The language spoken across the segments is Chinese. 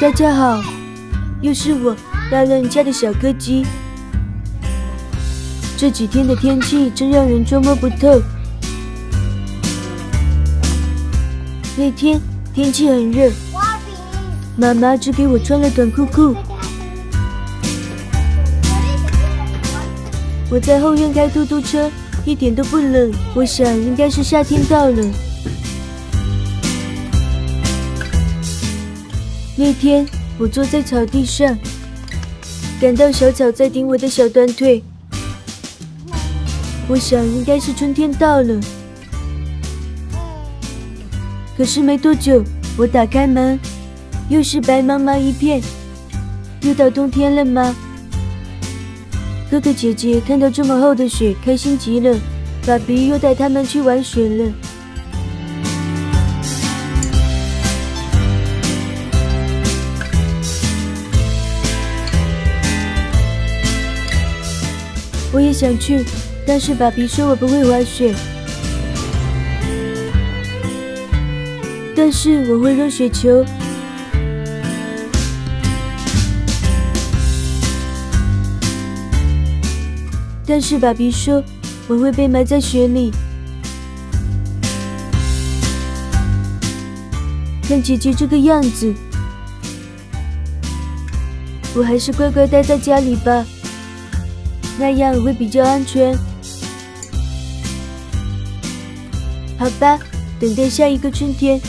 大家好，又是我大人家的小柯基。这几天的天气真让人捉摸不透。那天天气很热，妈妈只给我穿了短裤裤。我在后院开嘟嘟车，一点都不冷。我想应该是夏天到了。那天我坐在草地上，感到小草在顶我的小短腿。我想应该是春天到了。可是没多久，我打开门，又是白茫茫一片。又到冬天了吗？哥哥姐姐看到这么厚的雪，开心极了。爸比又带他们去玩雪了。我也想去，但是爸比说我不会滑雪。但是我会扔雪球。但是爸比说我会被埋在雪里。看姐姐这个样子，我还是乖乖待在家里吧。那样会比较安全，好吧？等待下一个春天。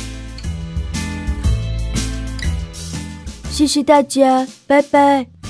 谢谢大家，拜拜。